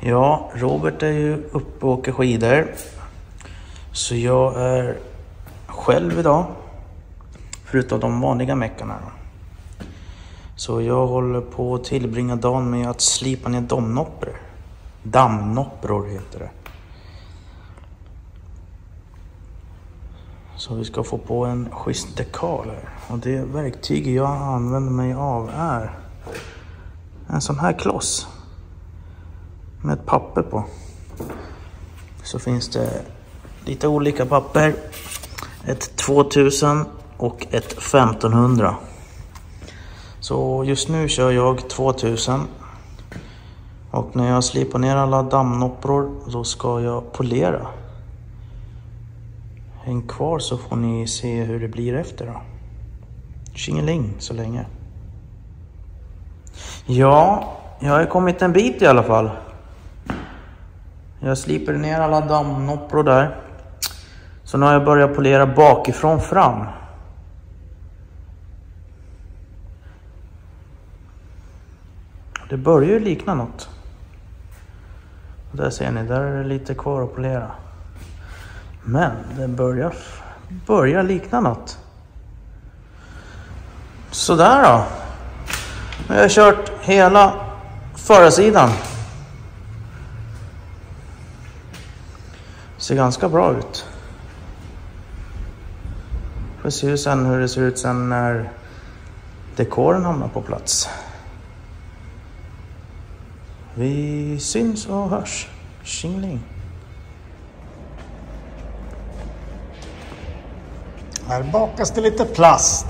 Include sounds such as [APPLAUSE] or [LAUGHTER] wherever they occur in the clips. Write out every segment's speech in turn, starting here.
Ja, Robert är ju uppe och åker skidor. Så jag är själv idag. Förutom de vanliga meckarna. då. Så jag håller på att tillbringa dagen med att slipa ner dammnoppror. Dammnoppror heter det. Så vi ska få på en schysst dekal här. Och det verktyg jag använder mig av är en sån här kloss. Med ett papper på. Så finns det lite olika papper. Ett 2000 och ett 1500. Så just nu kör jag 2000. Och när jag slipar ner alla dammnoppror så ska jag polera. Häng kvar så får ni se hur det blir efter då. Tjingeling så länge. Ja, jag har kommit en bit i alla fall. Jag sliper ner alla dammnoppror där. Så nu har jag börjat polera bakifrån fram. Det börjar ju likna något. Och där ser ni, där är det lite kvar att polera. Men det börjar, börjar likna något. Sådär då. Nu har jag kört hela förarsidan. Ser ganska bra ut. Får se sen hur det ser ut sen när dekoren hamnar på plats. Vi syns och hörs. Tjingeling. Här bakas det lite plast.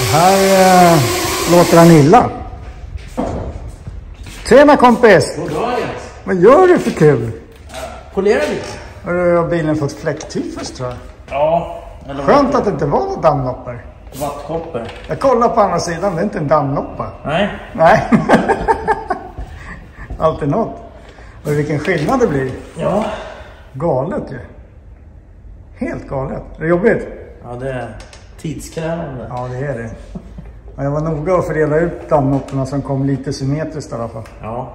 Och här eh, låter han illa. Tjena kompis! Vad gör du för kul? Polera lite. Har bilen fått fläcktyfus tror jag? Ja, eller Skönt att det inte var några dammnoppor. vattkoppor. Jag kollar på andra sidan, det är inte en dammnoppa. Nej, Nej. [LAUGHS] Alltid något. Och vilken skillnad det blir. ja. Galet ju. Helt galet. Är det jobbigt? Ja, det är tidskrävande. Ja, det är det. Men jag var noga att fördela ut dammnopporna som kom lite symmetriskt i alla fall. Ja,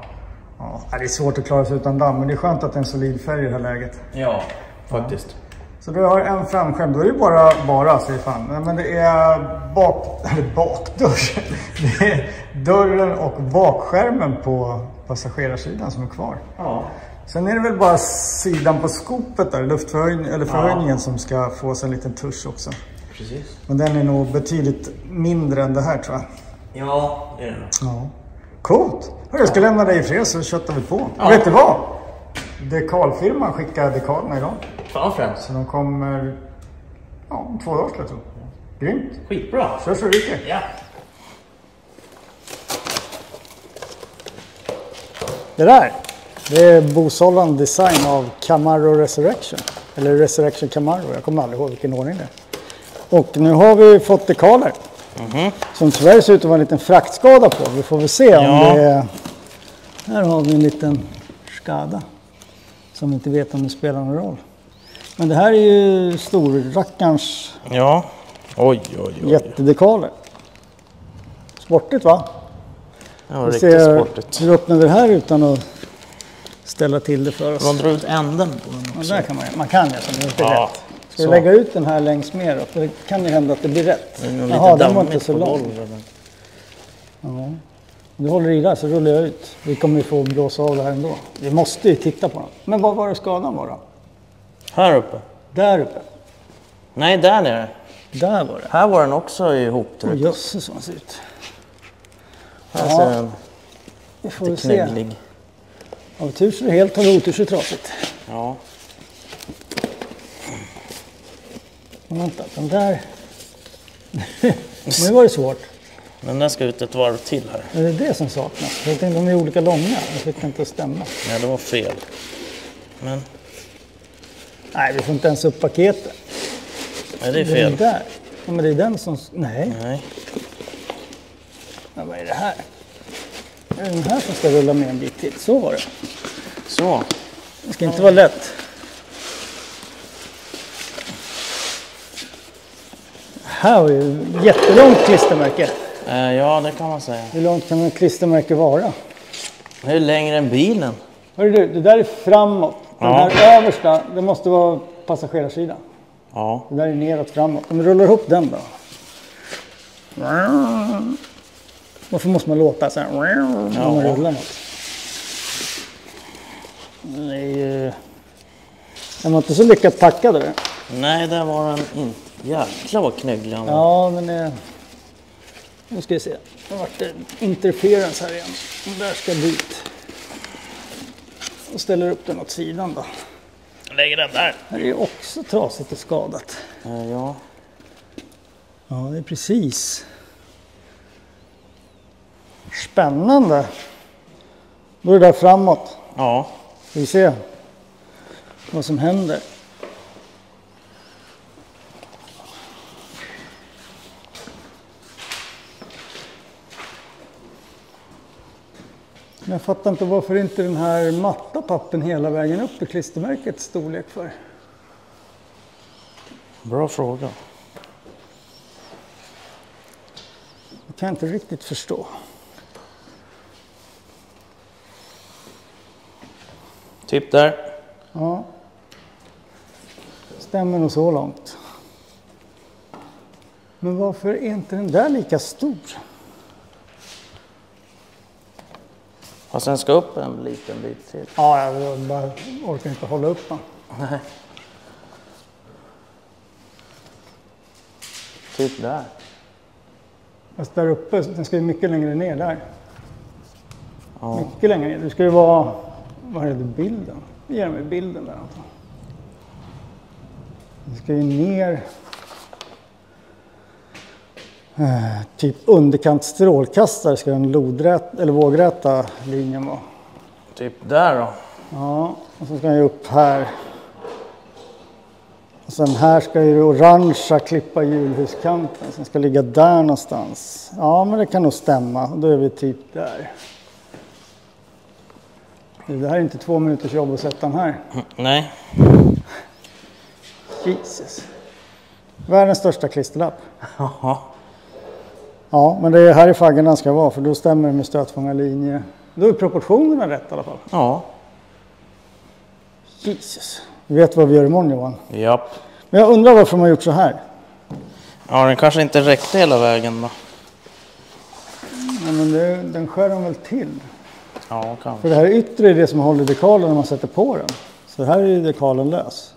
Ja, det är svårt att klara sig utan damm, men det är skönt att det är en solid färg i det här läget. ja, faktiskt. Så du har en framskärm, då är det bara, bara säger fan. Men det är bak, eller [LAUGHS] bakdörr. [LAUGHS] Det är dörren och bakskärmen på passagerarsidan som är kvar. Ja. Sen är det väl bara sidan på skopet där, luftförhöjning, eller förhöjningen som ska få sig en liten tusch också. Precis. Men den är nog betydligt mindre än det här tror jag. Ja, det är det nog. Ja. Coolt! Jag ska lämna dig i fred så köttar vi på. Ja. Vet du vad? Dekalfirman skickar dekalerna idag. Fan främst. Så de kommer ja, om två dagar skulle jag tro. Grymt! Skitbra. Kör så ryker. Ja. Det där, det är Bo Solon design av Camaro Resurrection. Eller Resurrection Camaro, jag kommer aldrig ihåg vilken ordning det är. Och nu har vi fått dekaler. Som tyvärr ser ut att vara en liten fraktskada på. Vi får väl se om Ja. det är... Här har vi en liten skada. Som vi inte vet om det spelar någon roll. Men det här är ju storrackarns Ja. Oj, oj, oj. jättedekaler. Sportigt va? Var Vi riktigt ser sportigt. hur öppnar vi det här utan att ställa till det för oss. De drar ut änden på den Ja, också. där kan man, man kan det, så det är inte Ja, rätt. Ska vi lägga ut den här längs med då? För det kan ju hända att det blir rätt. Det är Jaha, den var inte så lång. Ja. Du håller i där så rullar jag ut. Vi kommer ju få blåsa av det här ändå. Vi måste ju titta på den. Men var var det skadan var då? Här uppe. Där uppe. Nej, där nere. Där var det. Här var den också Åh ihoptryckt. jösses vad den ser ut. Här Ja. ser den Vi får lite knögglig. Av tur så är det helt, har otur så är det trasigt. Ja. Men vänta, den där... [LAUGHS] nu var det svårt. Den där ska ut ett varv till här. Är det det som saknas? Jag tänkte de är olika långa. Jag fick det inte att stämma. Nej, det var fel. Men, Nej, vi får inte ens upp paketet. nej det är Det är fel. där. Ja, men det är den som... Nej, Nej. ja, vad är det här? Är det den här som ska rulla med en bit till? Så var det. Så. Det ska inte vara lätt. Här vi ju jättelångt klistermärke. Eh, ja, det kan man säga. Hur långt kan ett klistermärke vara? Det är längre än bilen. Hörru du, det där är framåt. Den Ja. här översta, det måste vara passagerarsidan. Ja. Det där är neråt framåt. Om vi rullar ihop den då. Varför måste man låta så här när man rullar något? Den är ju... Den var inte så lyckat packad. Eller? Nej, där var den inte. Jäklar vad knögglig han var. Ja, den är... Nu ska vi se. Nu vart det interference här igen. Den där ska dit. Och ställer upp den åt sidan då. Lägger den där. Här är ju också trasigt och skadat. Eh, ja. Ja, det är precis. Spännande. Då är det där framåt. Ja. Ska vi se vad som händer. Men Jag fattar inte varför inte den här matta pappen hela vägen upp i klistermärkets storlek för. Bra fråga. Det kan jag inte riktigt förstå. Typ där. Ja. Stämmer nog så långt. Men varför är inte den där lika stor? Fast den ska upp en liten bit till. Ja, jag bara orkar inte hålla upp den. Nej. Typ där. Fast där uppe, den ska ju mycket längre ner där. Ja. Mycket längre ner. Det ska ju vara, vad är det, bilden? Ge mig bilden där. Alltså. Det ska ju ner. Eh, typ underkant strålkastare ska den lodrät, eller vågräta linjen vara. Typ där då. Ja, och så ska jag upp här. Och sen här ska ju det orangea klippa hjulhuskanten som ska ligga där någonstans. Ja, men det kan nog stämma. Då är vi typ där. Det här är inte två minuters jobb att sätta den här. Mm, Nej. Jesus. Världens största klisterlapp. [LAUGHS] Jaha. Ja, men det är här i faggen den ska vara för då stämmer det med stötfångarlinje. Då är proportionerna rätt i alla fall. Ja. Jesus. Vi vet vad vi gör imorgon Johan. Japp. Men jag undrar varför de har gjort så här. Ja, den kanske inte räckte hela vägen då. Ja, men det, den skär de väl till. Ja, kanske. För det här yttre är det som håller dekalen när man sätter på den. Så här är ju dekalen lös.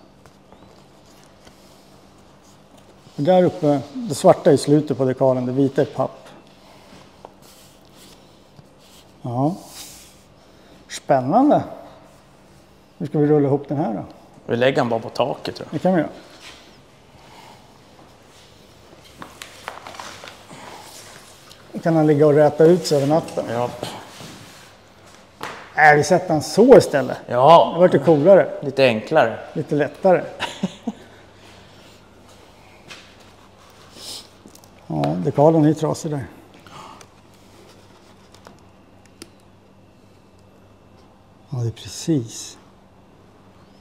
Och Där uppe, det svarta är slutet på dekalen, det vita är papp. Ja. Spännande. Hur ska vi rulla ihop den här då? Vi lägger den bara på taket tror jag. Det kan vi göra. Då kan han ligga och räta ut sig över natten. Japp. Nej, vi sätter den så istället. Det Ja, vart det coolare. lite enklare. Lite lättare. Dekalen är trasig där. Ja, det är precis.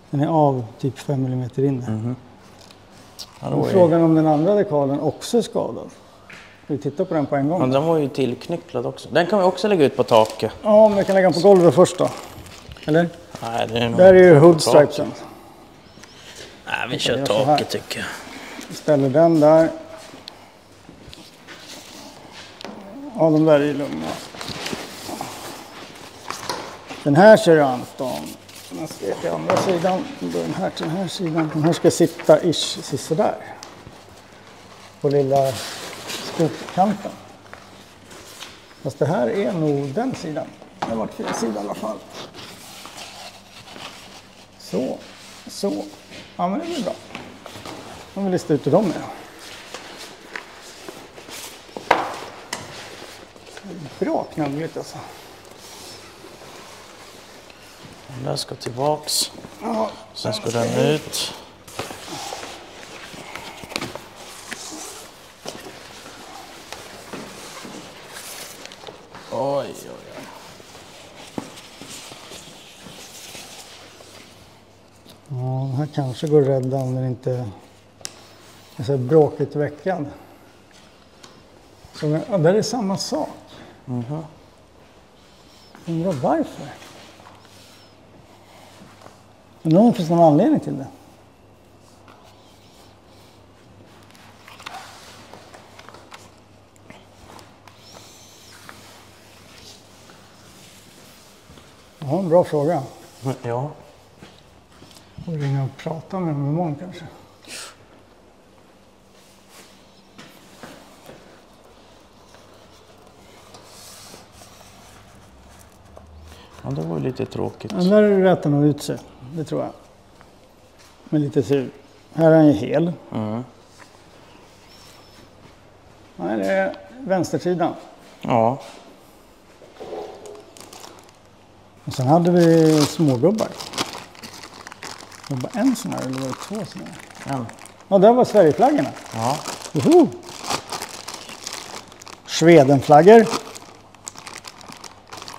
Den är av typ 5 mm inne. Ja, det Och var ju... frågan om den andra dekalen också är skadad. Ska vi titta på den på en ja, gång? den var ju tillknycklad också. Den kan vi också lägga ut på taket. Ja, men vi kan lägga den på golvet först då. Eller? Nej, det är nog... Där är ju hood taket. stripesen. Nej, vi kör taket tycker jag. Ställer den där. Ja, de där är ju lugna. Den här ser du Anton. Den ska till andra sidan. Den här till den här sidan. Den här ska sitta ish sisådär. På lilla skopkanten. Fast det här är nog den sidan. Det har varit fel sida i alla fall. Så, så. Ja, men det blir bra. Om vi lista ut hur de är. Bra knaggligt alltså. Den där ska tillbaks. Ja, Sen ska den ut. Oj, oj, oj. ja, den här kanske går att rädda om den inte är så bråkigt veckad. Så, ja, där är samma sak. Undrar varför? Undrar om det finns någon anledning till det. Ja, en bra fråga. Ja. Får ringa och prata med dem imorgon kanske. Ja, det var ju lite tråkigt. Den där rätar nog ut sig. Det tror jag. Med lite tur. Här är den ju hel. Mm. Nej, det är vänstersidan. Ja, Och sen hade vi smågubbar. Det var bara en sån här eller var det två såna här? en. Ja, där var Sverigeflaggorna. Ja. Woho! Svedenflaggor.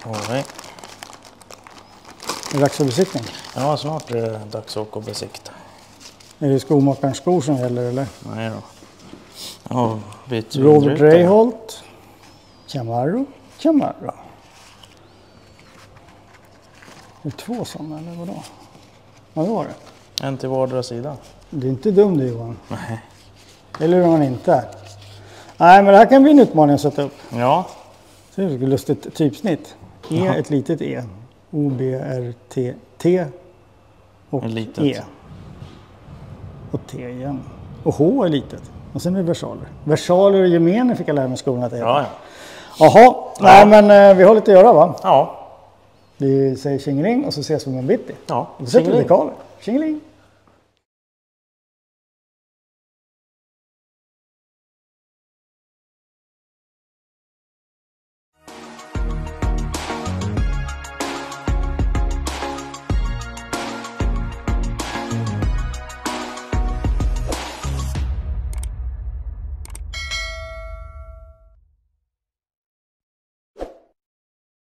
Oj. Det är dags för besiktning. Ja, snart är det dags att åka och besikta. Är det skomakarens skor som gäller eller? Nej då. Ja, Robert. Reiholt. Camaro. Camaro. Är det två sådana eller vadå? Ja, det var det. En till vardera sida. Det är inte dum du Johan. Nej. Det lurar man inte. Nej, men det här kan bli en utmaning att sätta upp. Ja, det är ett lustigt typsnitt. E, Jaha. ett litet E. O, B, R, T, T och litet. E. Och T igen. Och H är litet. Och sen är det versaler. Versaler och gemener fick jag lära mig i skolan att heter. ja, ja. Jaha, nej men eh, vi har lite att göra va? Ja, Vi säger tjingeling och så ses vi med bitti. ja. Och så sätter vi dekaler. Tjingeling!